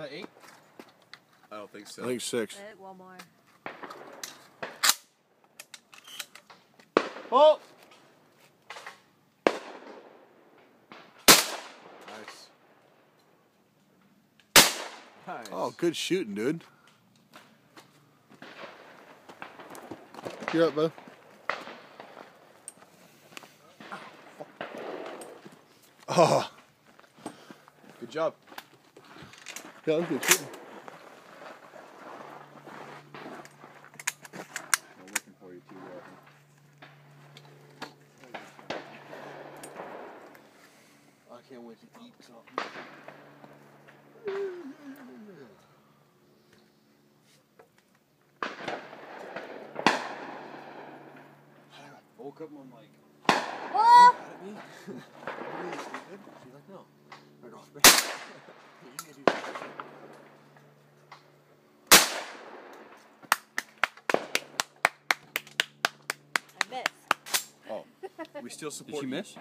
that eight? I don't think so. I think six. One more. Oh! Nice. Nice. Oh, good shooting, dude. You're up, bud. Oh, Good job. Yeah, that was good shooting. I'm looking for you too, Walton. I can't wait to eat something. Woke up and I'm like, Oh! We still support Did she you. miss?